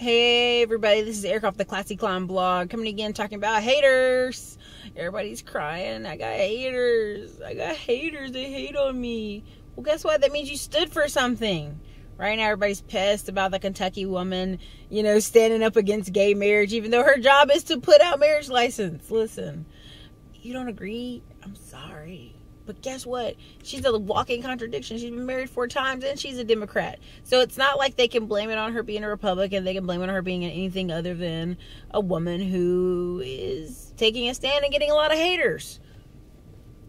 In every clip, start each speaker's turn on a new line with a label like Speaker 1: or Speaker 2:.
Speaker 1: Hey everybody, this is Eric off the Classy Climb blog coming again talking about haters. Everybody's crying. I got haters. I got haters. They hate on me. Well, guess what? That means you stood for something. Right now, everybody's pissed about the Kentucky woman, you know, standing up against gay marriage, even though her job is to put out marriage license. Listen, you don't agree? I'm sorry. But guess what? She's a walking contradiction. She's been married four times and she's a Democrat. So it's not like they can blame it on her being a Republican. They can blame it on her being anything other than a woman who is taking a stand and getting a lot of haters.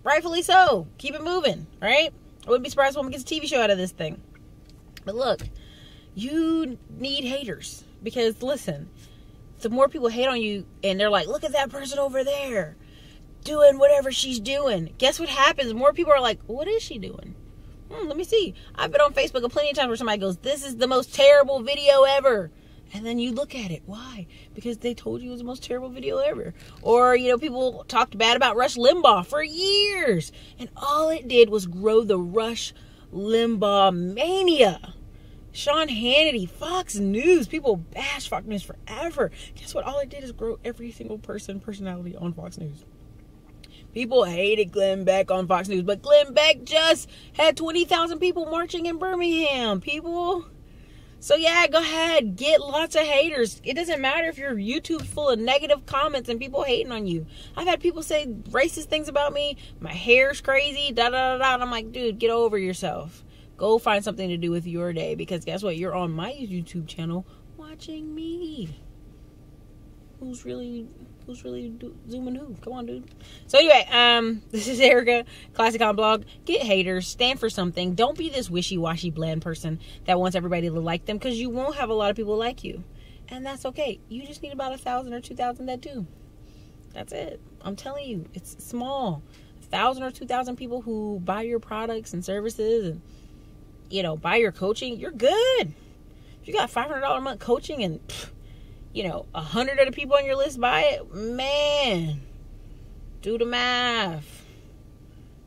Speaker 1: Rightfully so. Keep it moving, right? I wouldn't be surprised if woman gets a TV show out of this thing. But look, you need haters because listen, the more people hate on you and they're like, look at that person over there doing whatever she's doing. Guess what happens? More people are like, what is she doing? Hmm, let me see. I've been on Facebook a plenty of times where somebody goes, this is the most terrible video ever. And then you look at it. Why? Because they told you it was the most terrible video ever. Or, you know, people talked bad about Rush Limbaugh for years. And all it did was grow the Rush Limbaugh mania. Sean Hannity, Fox News, people bash Fox News forever. Guess what? All it did is grow every single person personality on Fox News. People hated Glenn Beck on Fox News, but Glenn Beck just had 20,000 people marching in Birmingham. People. So, yeah, go ahead. Get lots of haters. It doesn't matter if your YouTube's full of negative comments and people hating on you. I've had people say racist things about me. My hair's crazy. Da da da da. And I'm like, dude, get over yourself. Go find something to do with your day because guess what? You're on my YouTube channel watching me. Who's really who's really do, zooming who? Come on, dude. So anyway, um, this is Ericka, Classy Climb Blog. Get haters, stand for something. Don't be this wishy-washy, bland person that wants everybody to like them because you won't have a lot of people like you, and that's okay. You just need about a thousand or two thousand that do. That's it. I'm telling you, it's small. A thousand or two thousand people who buy your products and services and you know buy your coaching. You're good. If you got five hundred dollar a month coaching and. You know, a hundred of the people on your list buy it, man, do the math.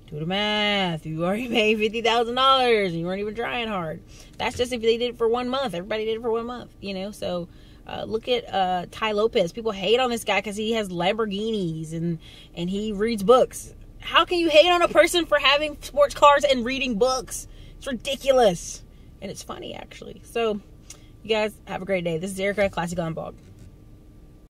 Speaker 1: Do the math. You already made fifty thousand dollars, and you weren't even trying hard. That's just if they did it for one month. Everybody did it for one month, you know. So uh, look at uh, Tai Lopez. People hate on this guy because he has Lamborghinis and and he reads books. How can you hate on a person for having sports cars and reading books? It's ridiculous, and it's funny actually. So you guys have a great day. This is Ericka, Classy Climb Blog.